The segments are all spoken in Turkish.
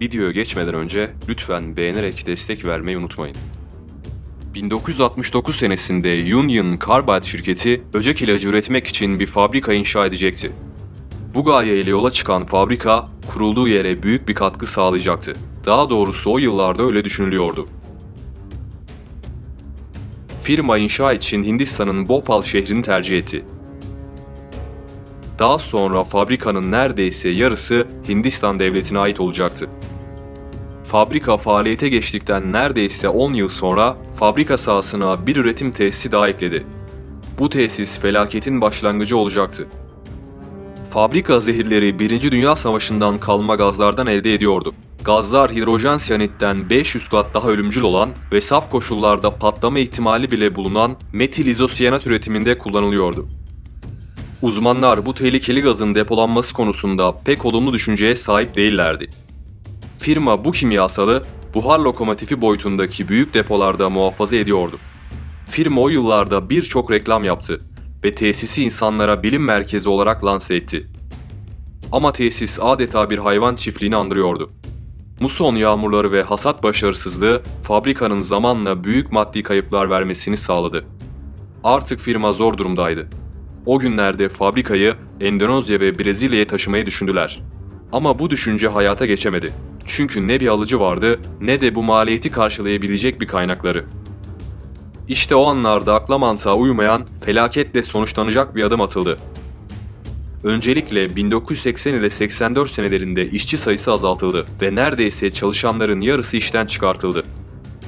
Videoya geçmeden önce lütfen beğenerek destek vermeyi unutmayın. 1969 senesinde Union Carbide şirketi böcek ilacı üretmek için bir fabrika inşa edecekti. Bu gaye ile yola çıkan fabrika kurulduğu yere büyük bir katkı sağlayacaktı. Daha doğrusu o yıllarda öyle düşünülüyordu. Firma inşa için Hindistan'ın Bhopal şehrini tercih etti. Daha sonra fabrikanın neredeyse yarısı Hindistan devletine ait olacaktı. Fabrika faaliyete geçtikten neredeyse 10 yıl sonra fabrika sahasına bir üretim tesisi daha ekledi. Bu tesis felaketin başlangıcı olacaktı. Fabrika zehirleri 1. Dünya Savaşı'ndan kalma gazlardan elde ediyordu. Gazlar hidrojen siyanitten 500 kat daha ölümcül olan ve saf koşullarda patlama ihtimali bile bulunan metil izosiyanat üretiminde kullanılıyordu. Uzmanlar bu tehlikeli gazın depolanması konusunda pek olumlu düşünceye sahip değillerdi. Firma bu kimyasalı buhar lokomotifi boyutundaki büyük depolarda muhafaza ediyordu. Firma o yıllarda birçok reklam yaptı ve tesisi insanlara bilim merkezi olarak lanse etti. Ama tesis adeta bir hayvan çiftliğini andırıyordu. Muson yağmurları ve hasat başarısızlığı fabrikanın zamanla büyük maddi kayıplar vermesini sağladı. Artık firma zor durumdaydı. O günlerde fabrikayı Endonezya ve Brezilya'ya taşımayı düşündüler. Ama bu düşünce hayata geçemedi. Çünkü ne bir alıcı vardı ne de bu maliyeti karşılayabilecek bir kaynakları. İşte o anlarda akla mantığa uymayan, felaketle sonuçlanacak bir adım atıldı. Öncelikle 1980 ile 84 senelerinde işçi sayısı azaltıldı ve neredeyse çalışanların yarısı işten çıkartıldı.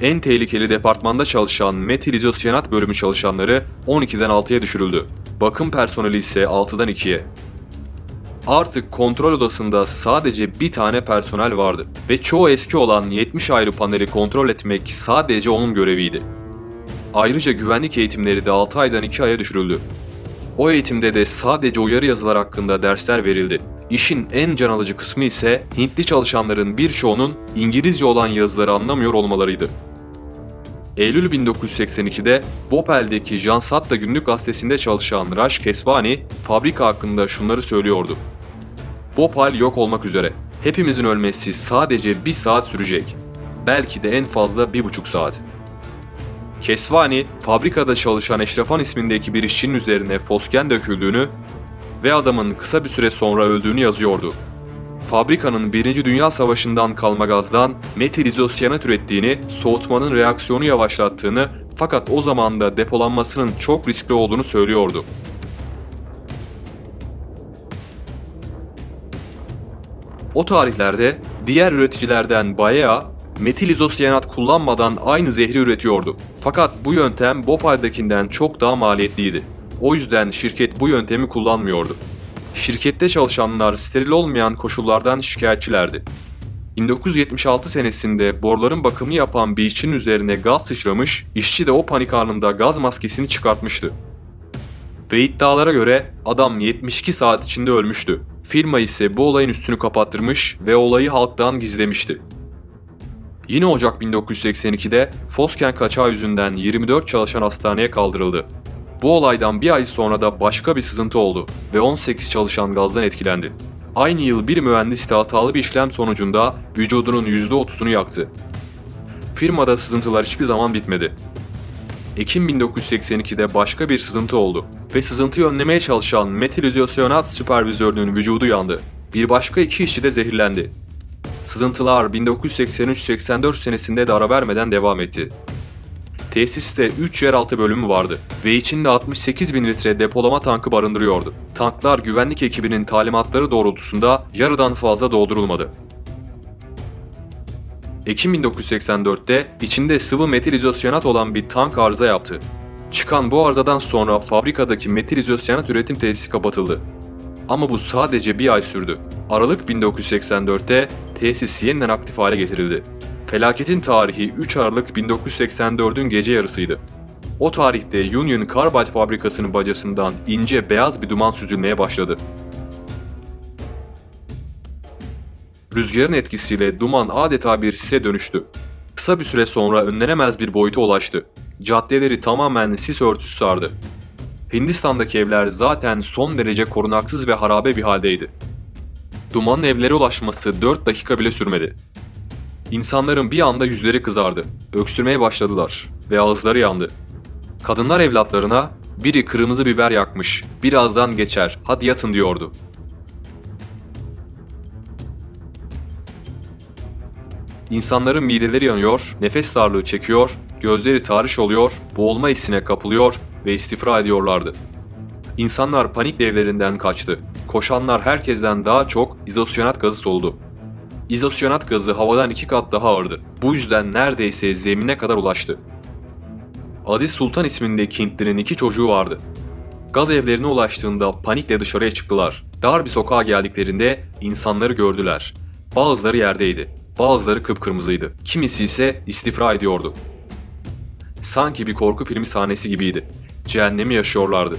En tehlikeli departmanda çalışan metil izosyanat bölümü çalışanları 12'den 6'ya düşürüldü. Bakım personeli ise 6'dan 2'ye. Artık kontrol odasında sadece bir tane personel vardı ve çoğu eski olan 70 ayrı paneli kontrol etmek sadece onun göreviydi. Ayrıca güvenlik eğitimleri de 6 aydan 2 aya düşürüldü. O eğitimde de sadece uyarı yazılar hakkında dersler verildi. İşin en can alıcı kısmı ise Hintli çalışanların birçoğunun İngilizce olan yazıları anlamıyor olmalarıydı. Eylül 1982'de Bhopal'deki Jansatta günlük gazetesinde çalışan Raj Kesvani fabrika hakkında şunları söylüyordu. Bhopal yok olmak üzere. Hepimizin ölmesi sadece bir saat sürecek. Belki de en fazla bir buçuk saat. Kesvani, fabrikada çalışan Eşrefan ismindeki bir işçinin üzerine fosken döküldüğünü ve adamın kısa bir süre sonra öldüğünü yazıyordu. Fabrikanın 1. Dünya Savaşı'ndan kalma gazdan metil izosyanat ürettiğini, soğutmanın reaksiyonu yavaşlattığını fakat o zaman da depolanmasının çok riskli olduğunu söylüyordu. O tarihlerde diğer üreticilerden Baea, metil izosyanat kullanmadan aynı zehri üretiyordu. Fakat bu yöntem Bhopal'dakinden çok daha maliyetliydi. O yüzden şirket bu yöntemi kullanmıyordu. Şirkette çalışanlar steril olmayan koşullardan şikayetçilerdi. 1976 senesinde boruların bakımı yapan bir işçinin üzerine gaz sıçramış, işçi de o panik anında gaz maskesini çıkartmıştı. Ve iddialara göre adam 72 saat içinde ölmüştü. Firma ise bu olayın üstünü kapattırmış ve olayı halktan gizlemişti. Yine Ocak 1982'de Fosken kaçağı yüzünden 24 çalışan hastaneye kaldırıldı. Bu olaydan bir ay sonra da başka bir sızıntı oldu ve 18 çalışan gazdan etkilendi. Aynı yıl bir mühendis de hatalı bir işlem sonucunda vücudunun %30'unu yaktı. Firmada sızıntılar hiçbir zaman bitmedi. Ekim 1982'de başka bir sızıntı oldu ve sızıntıyı önlemeye çalışan metil izosyanat süpervizörünün vücudu yandı. Bir başka iki işçi de zehirlendi. Sızıntılar 1983-84 senesinde de ara vermeden devam etti. Tesiste 3 yeraltı bölümü vardı ve içinde 68 bin litre depolama tankı barındırıyordu. Tanklar güvenlik ekibinin talimatları doğrultusunda yarıdan fazla doldurulmadı. Ekim 1984'te içinde sıvı metil izosyanat olan bir tank arıza yaptı. Çıkan bu arızadan sonra fabrikadaki metil izosyanat üretim tesisi kapatıldı. Ama bu sadece bir ay sürdü. Aralık 1984'te tesis yeniden aktif hale getirildi. Felaketin tarihi 3 Aralık 1984'ün gece yarısıydı. O tarihte Union Carbide fabrikasının bacasından ince beyaz bir duman süzülmeye başladı. Rüzgarın etkisiyle duman adeta bir sise dönüştü. Kısa bir süre sonra önlenemez bir boyuta ulaştı. Caddeleri tamamen sis örtüsü sardı. Hindistan'daki evler zaten son derece korunaksız ve harabe bir haldeydi. Dumanın evlere ulaşması 4 dakika bile sürmedi. İnsanların bir anda yüzleri kızardı. Öksürmeye başladılar ve ağızları yandı. Kadınlar evlatlarına biri kırmızı biber yakmış, birazdan geçer, hadi yatın diyordu. İnsanların mideleri yanıyor, nefes darlığı çekiyor, gözleri tahriş oluyor, boğulma hissine kapılıyor ve istifra ediyorlardı. İnsanlar panik evlerinden kaçtı. Koşanlar herkesten daha çok izosyanat gazı soldu. İzosyanat gazı havadan iki kat daha ağırdı. Bu yüzden neredeyse zemine kadar ulaştı. Aziz Sultan ismindeki Hintli'nin iki çocuğu vardı. Gaz evlerine ulaştığında panikle dışarıya çıktılar. Dar bir sokağa geldiklerinde insanları gördüler. Bazıları yerdeydi, bazıları kıpkırmızıydı. Kimisi ise istifra ediyordu. Sanki bir korku filmi sahnesi gibiydi. Cehennemi yaşıyorlardı.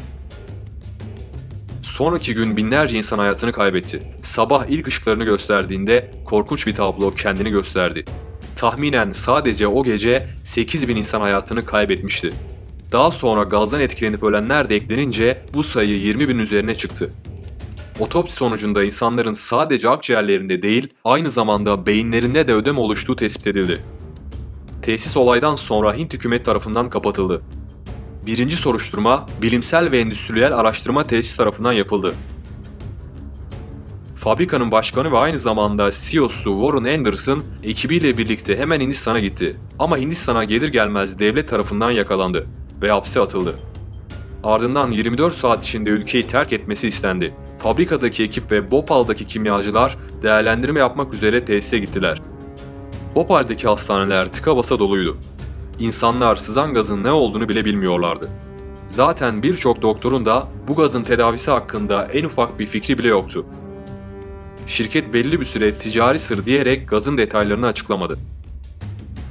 Sonraki gün binlerce insan hayatını kaybetti. Sabah ilk ışıklarını gösterdiğinde korkunç bir tablo kendini gösterdi. Tahminen sadece o gece 8 bin insan hayatını kaybetmişti. Daha sonra gazdan etkilenip ölenler de eklenince bu sayı 20 bin üzerine çıktı. Otopsi sonucunda insanların sadece akciğerlerinde değil, aynı zamanda beyinlerinde de ödem oluştuğu tespit edildi. Tesis olaydan sonra Hint hükümet tarafından kapatıldı. Birinci soruşturma bilimsel ve endüstriyel araştırma tesis tarafından yapıldı. Fabrikanın başkanı ve aynı zamanda CEO'su Warren Anderson ekibiyle birlikte hemen Hindistan'a gitti. Ama Hindistan'a gelir gelmez devlet tarafından yakalandı ve hapse atıldı. Ardından 24 saat içinde ülkeyi terk etmesi istendi. Fabrikadaki ekip ve Bhopal'daki kimyacılar değerlendirme yapmak üzere tesise gittiler. Bhopal'deki hastaneler tıka basa doluydu. İnsanlar sızan gazın ne olduğunu bile bilmiyorlardı. Zaten birçok doktorun da bu gazın tedavisi hakkında en ufak bir fikri bile yoktu. Şirket belli bir süre ticari sır diyerek gazın detaylarını açıklamadı.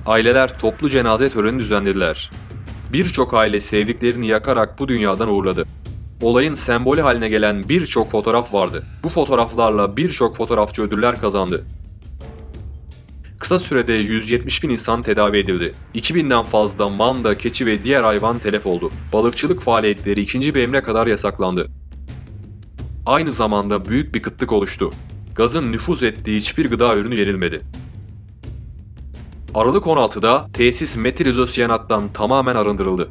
Aileler toplu cenaze töreni düzenlediler. Birçok aile sevdiklerini yakarak bu dünyadan uğurladı. Olayın sembolü haline gelen birçok fotoğraf vardı. Bu fotoğraflarla birçok fotoğrafçı ödüller kazandı. Kısa sürede 170 bin insan tedavi edildi. 2000'den fazla manda, keçi ve diğer hayvan telef oldu. Balıkçılık faaliyetleri ikinci bir emre kadar yasaklandı. Aynı zamanda büyük bir kıtlık oluştu. Gazın nüfuz ettiği hiçbir gıda ürünü yenilmedi. Aralık 16'da tesis metil izosyanattan tamamen arındırıldı.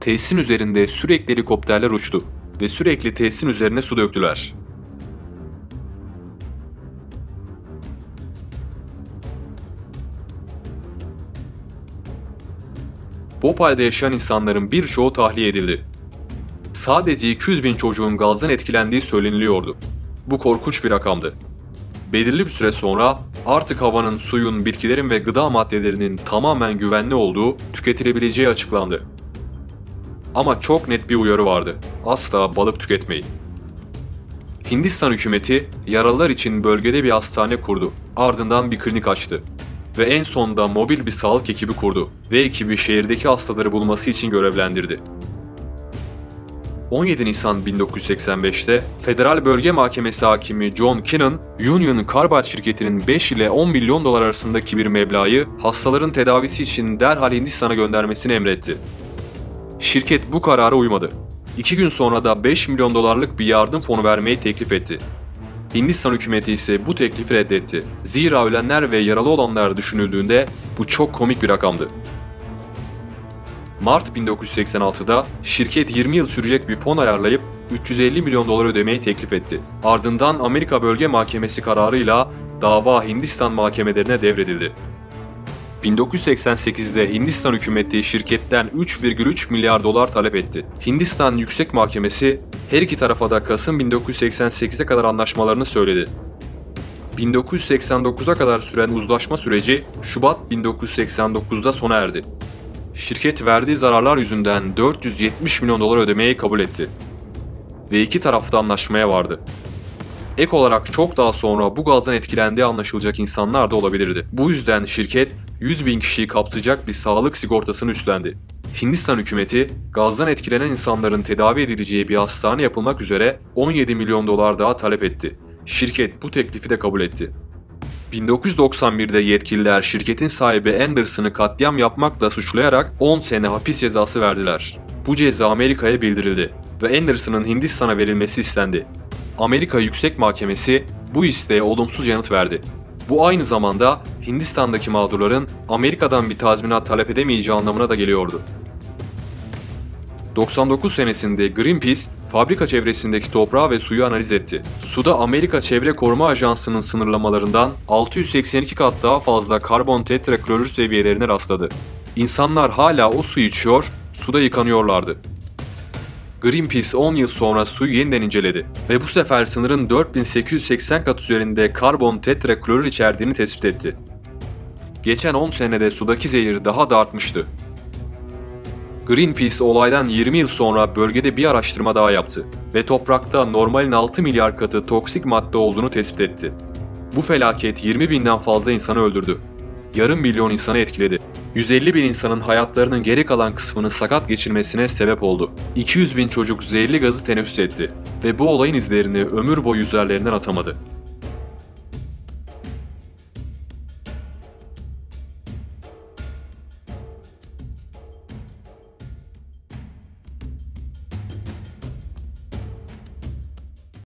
Tesisin üzerinde sürekli helikopterler uçtu ve sürekli tesisin üzerine su döktüler. Bhopal'de yaşayan insanların birçoğu tahliye edildi. Sadece 200 bin çocuğun gazdan etkilendiği söyleniliyordu. Bu korkunç bir rakamdı. Belirli bir süre sonra artık havanın, suyun, bitkilerin ve gıda maddelerinin tamamen güvenli olduğu tüketilebileceği açıklandı. Ama çok net bir uyarı vardı. Asla balık tüketmeyin. Hindistan hükümeti yaralılar için bölgede bir hastane kurdu. Ardından bir klinik açtı. Ve en sonunda mobil bir sağlık ekibi kurdu ve ekibi şehirdeki hastaları bulması için görevlendirdi. 17 Nisan 1985'te Federal Bölge Mahkemesi hakimi John Kinnan, Union Carbide şirketinin 5 ile 10 milyon dolar arasındaki bir meblağı hastaların tedavisi için derhal Hindistan'a göndermesini emretti. Şirket bu karara uymadı. İki gün sonra da 5 milyon dolarlık bir yardım fonu vermeyi teklif etti. Hindistan hükümeti ise bu teklifi reddetti. Zira ölenler ve yaralı olanlar düşünüldüğünde bu çok komik bir rakamdı. Mart 1986'da şirket 20 yıl sürecek bir fon ayarlayıp 350 milyon dolar ödemeyi teklif etti. Ardından Amerika Bölge Mahkemesi kararıyla dava Hindistan mahkemelerine devredildi. 1988'de Hindistan hükümeti şirketten 3,3 milyar dolar talep etti. Hindistan Yüksek Mahkemesi her iki tarafa da Kasım 1988'e kadar anlaşmalarını söyledi. 1989'a kadar süren uzlaşma süreci Şubat 1989'da sona erdi. Şirket verdiği zararlar yüzünden 470 milyon dolar ödemeyi kabul etti. Ve iki tarafta anlaşmaya vardı. Ek olarak çok daha sonra bu gazdan etkilendiği anlaşılacak insanlar da olabilirdi. Bu yüzden şirket 100 bin kişiyi kapsayacak bir sağlık sigortasını üstlendi. Hindistan hükümeti gazdan etkilenen insanların tedavi edileceği bir hastane yapılmak üzere 17 milyon dolar daha talep etti. Şirket bu teklifi de kabul etti. 1991'de yetkililer şirketin sahibi Anderson'ı katliam yapmakla suçlayarak 10 sene hapis cezası verdiler. Bu ceza Amerika'ya bildirildi ve Anderson'ın Hindistan'a verilmesi istendi. Amerika Yüksek Mahkemesi bu isteğe olumsuz yanıt verdi Bu aynı zamanda Hindistan'daki mağdurların Amerika'dan bir tazminat talep edemeyeceği anlamına da geliyordu. 99 senesinde Greenpeace, fabrika çevresindeki toprağı ve suyu analiz etti. Suda Amerika Çevre Koruma Ajansı'nın sınırlamalarından 682 kat daha fazla karbon tetraklorür seviyelerine rastladı. İnsanlar hala o suyu içiyor, suda yıkanıyorlardı. Greenpeace 10 yıl sonra suyu yeniden inceledi ve bu sefer sınırın 4880 kat üzerinde karbon tetraklorür içerdiğini tespit etti. Geçen 10 senede sudaki zehir daha da artmıştı. Greenpeace olaydan 20 yıl sonra bölgede bir araştırma daha yaptı ve toprakta normalin 6 milyar katı toksik madde olduğunu tespit etti. Bu felaket 20 binden fazla insanı öldürdü. Yarım milyon insanı etkiledi. 150 bin insanın hayatlarının geri kalan kısmını sakat geçirmesine sebep oldu. 200 bin çocuk zehirli gazı teneffüs etti ve bu olayın izlerini ömür boyu üzerlerinden atamadı.